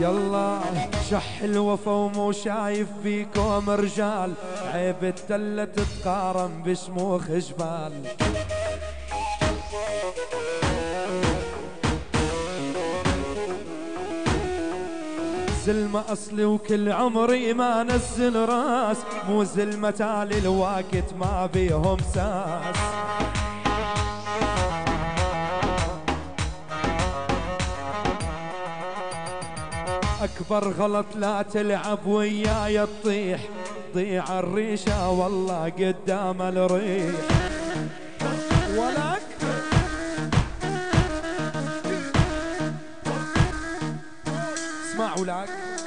يلا شح الوفا ومو شايف فيكم رجال. عيب التلة تتقارن بشموخ جبال. زلمة أصلي وكل عمري ما نزل راس. مو زلمة تالي الوقت ما بيهم ساس. أكبر غلط لا تلعب وياي تطيح ضيع الريشة والله قدام الريح. ولك؟ اسمعوا لك.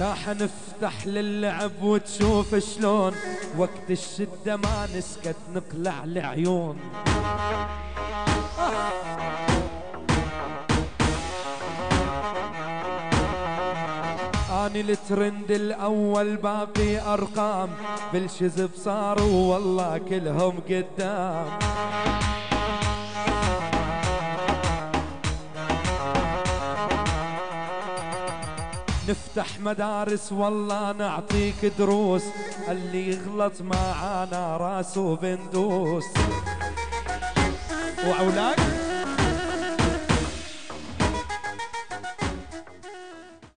ساحة نفتح للعب وتشوف شلون. وقت الشدة ما نسكت نقلع العيون. آني الترند الأول باقي أرقام. بالشزب صاروا والله كلهم قدام. نفتح مدارس والله نعطيك دروس. اللي يغلط معانا راسه بندوس. وعولاك